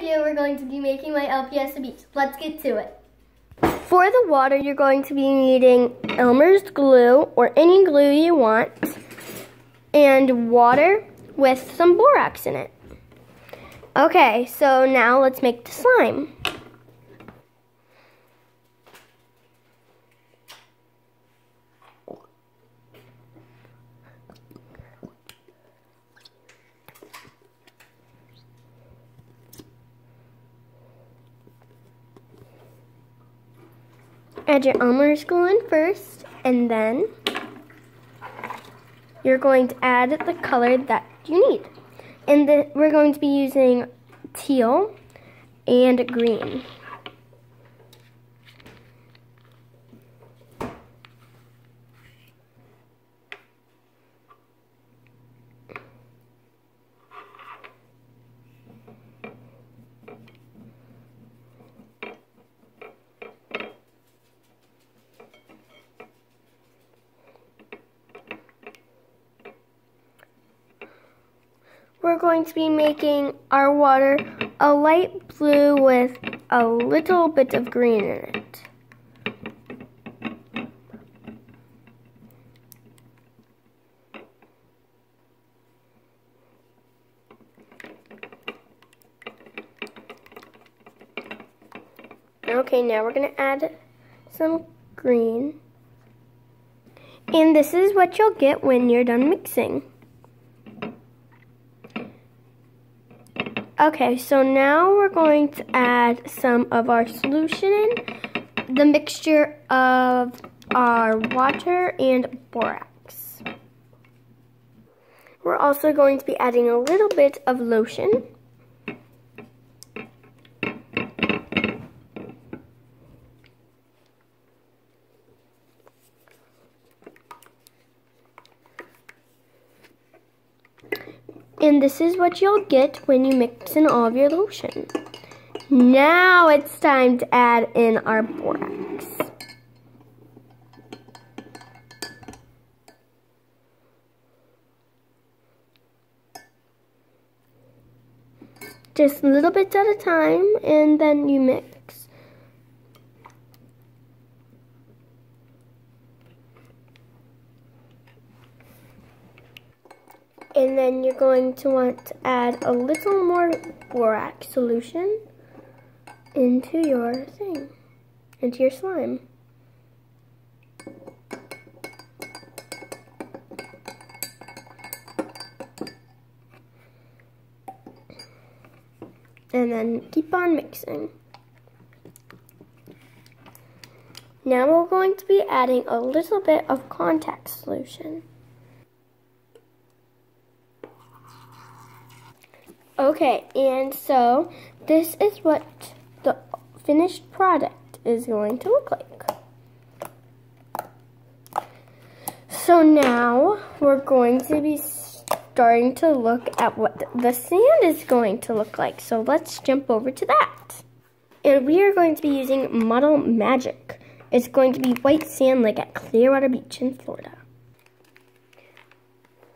video, we're going to be making my LPS beach. Let's get to it. For the water, you're going to be needing Elmer's glue or any glue you want and water with some borax in it. Okay, so now let's make the slime. Add your Elmer's glue in first, and then you're going to add the color that you need. And then we're going to be using teal and green. We're going to be making our water a light blue with a little bit of green in it. Okay, now we're going to add some green. And this is what you'll get when you're done mixing. Okay, so now we're going to add some of our solution in, the mixture of our water and borax. We're also going to be adding a little bit of lotion. And this is what you'll get when you mix in all of your lotion. Now it's time to add in our borax. Just a little bit at a time and then you mix. And then you're going to want to add a little more borax solution into your thing, into your slime. And then keep on mixing. Now we're going to be adding a little bit of contact solution. Okay, and so this is what the finished product is going to look like. So now we're going to be starting to look at what the sand is going to look like. So let's jump over to that. And we are going to be using Model Magic. It's going to be white sand like at Clearwater Beach in Florida.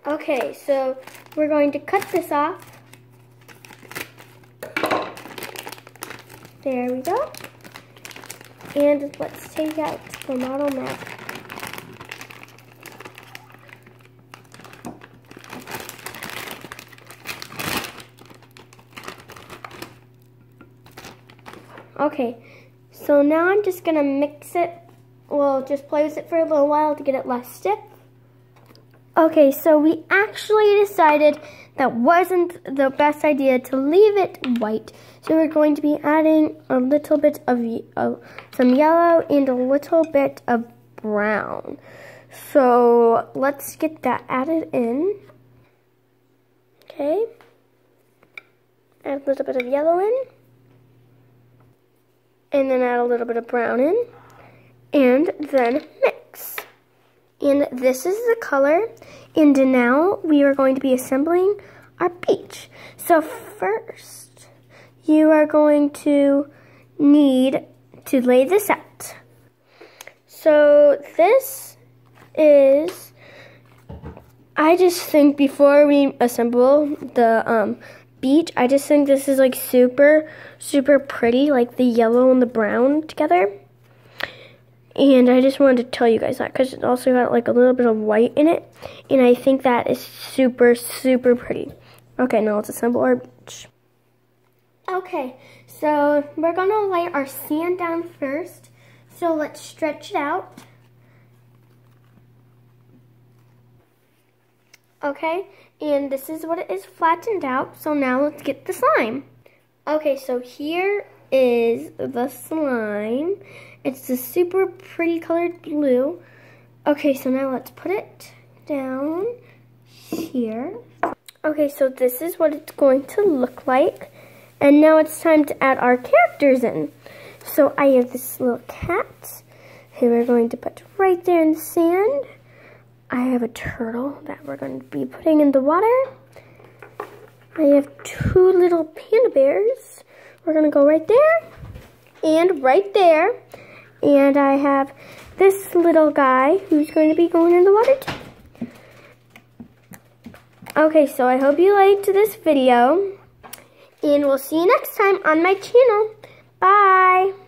Okay, so we're going to cut this off There we go. And let's take out the Model Magic. Okay, so now I'm just gonna mix it, well, just play with it for a little while to get it less stiff. Okay, so we actually decided that wasn't the best idea to leave it white. So we're going to be adding a little bit of uh, some yellow and a little bit of brown. So let's get that added in. Okay. Add a little bit of yellow in. And then add a little bit of brown in. And then mix. And this is the color. And now we are going to be assembling our beach. So first, you are going to need to lay this out. So this is, I just think before we assemble the um, beach. I just think this is like super, super pretty, like the yellow and the brown together. And I just wanted to tell you guys that because it also got like a little bit of white in it. And I think that is super, super pretty. Okay, now let's assemble our beach. Okay, so we're gonna lay our sand down first. So let's stretch it out. Okay, and this is what it is flattened out. So now let's get the slime. Okay, so here is the slime. It's a super pretty colored blue. Okay, so now let's put it down here. Okay, so this is what it's going to look like. And now it's time to add our characters in. So I have this little cat who we're going to put right there in the sand. I have a turtle that we're going to be putting in the water. I have two little panda bears. We're going to go right there and right there. And I have this little guy who's going to be going in the water too. Okay, so I hope you liked this video. And we'll see you next time on my channel. Bye.